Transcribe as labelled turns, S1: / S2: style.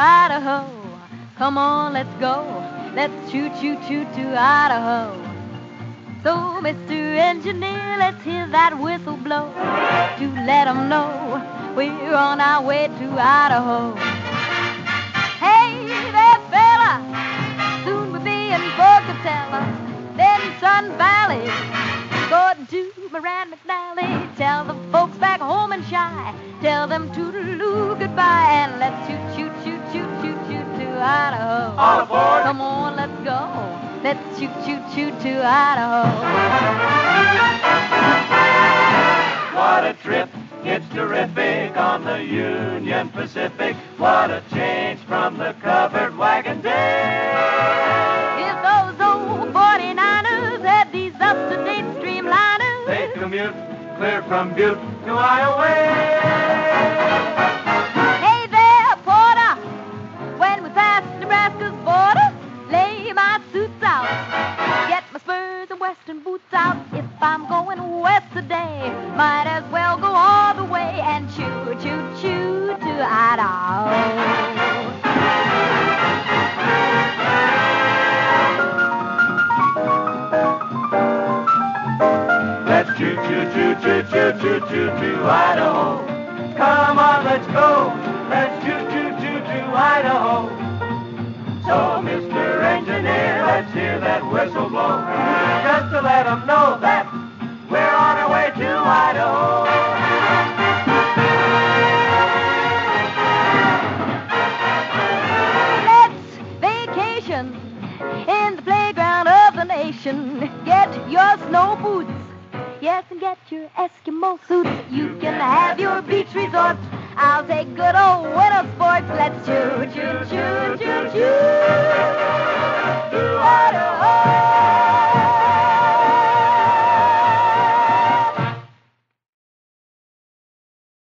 S1: Idaho. Come on, let's go. Let's choo choo choo to Idaho. So, Mr. Engineer, let's hear that whistle blow to let 'em know we're on our way to Idaho. Hey there, fella, soon we'll be in Pocatello, then Sun Valley, going to Moran McNally. Shy, tell them toodaloo goodbye, and let's shoot, shoot, shoot, shoot, shoot, shoot to Idaho.
S2: All aboard.
S1: Come on, let's go. Let's shoot, shoot, shoot to Idaho.
S2: What a trip! It's terrific on the Union Pacific. What a change from the covered wagon days.
S1: If those old 49ers had these up-to-date streamliners,
S2: they'd commute clear from Butte to Iowa.
S1: Might as well go all the way and choo choo choo to Idaho.
S2: Let's choo choo choo choo choo choo choo to Idaho. Come on, let's go. Let's choo choo choo to Idaho. So, Mr. Engineer, let's hear that whistle blow.
S1: Get your snow boots. Yes, and get your Eskimo suits. You can have your beach resort. I'll take good old winter sports. Let's choo choo choo choo choo.